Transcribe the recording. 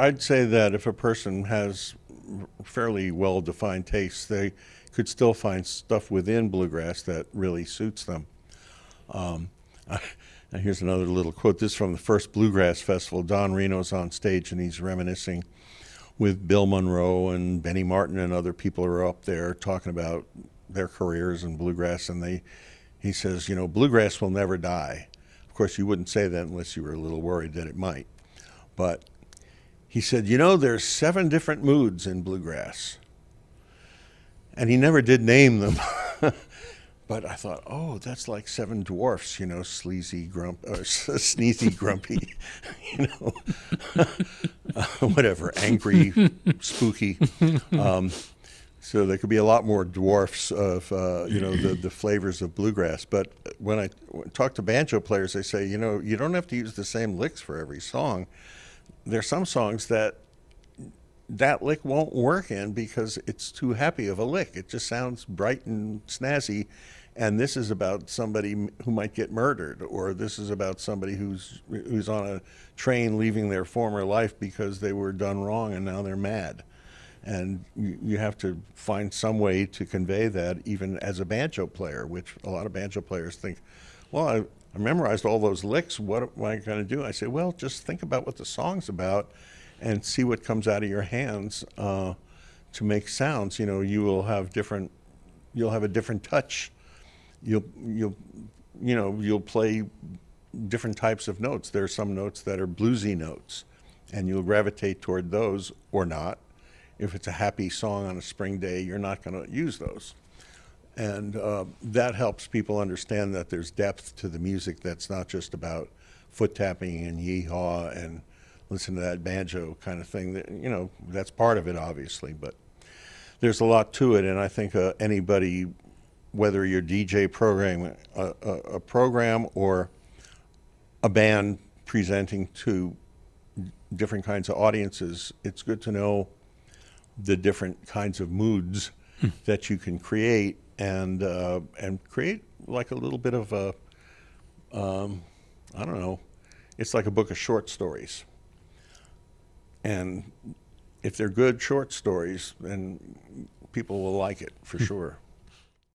I'd say that if a person has fairly well defined tastes, they could still find stuff within bluegrass that really suits them. Um, and here's another little quote. This is from the first Bluegrass Festival. Don Reno's on stage and he's reminiscing with Bill Monroe and Benny Martin and other people who are up there talking about their careers in bluegrass. And they, he says, you know, bluegrass will never die. Of course, you wouldn't say that unless you were a little worried that it might. But he said, you know, there's seven different moods in bluegrass. And he never did name them. But I thought, oh, that's like Seven Dwarfs, you know, sleazy, grump, uh, sneezy, grumpy, you know, uh, whatever, angry, spooky. Um, so there could be a lot more dwarfs of, uh, you know, the, the flavors of bluegrass. But when I talk to banjo players, they say, you know, you don't have to use the same licks for every song. There's some songs that that lick won't work in because it's too happy of a lick. It just sounds bright and snazzy and this is about somebody who might get murdered, or this is about somebody who's who's on a train leaving their former life because they were done wrong and now they're mad. And you, you have to find some way to convey that, even as a banjo player, which a lot of banjo players think, well, I, I memorized all those licks. What am I going to do? I say, well, just think about what the song's about, and see what comes out of your hands uh, to make sounds. You know, you will have different, you'll have a different touch you'll you'll you know you'll play different types of notes. There are some notes that are bluesy notes, and you'll gravitate toward those or not. If it's a happy song on a spring day, you're not going to use those. And uh, that helps people understand that there's depth to the music that's not just about foot tapping and yeehaw and listen to that banjo kind of thing. That, you know, that's part of it, obviously, but there's a lot to it. And I think uh, anybody whether you're DJ programming a, a, a, program or a band presenting to different kinds of audiences, it's good to know the different kinds of moods that you can create and uh, and create like a little bit of a um, I don't know, it's like a book of short stories. And if they're good short stories, then people will like it for hmm. sure.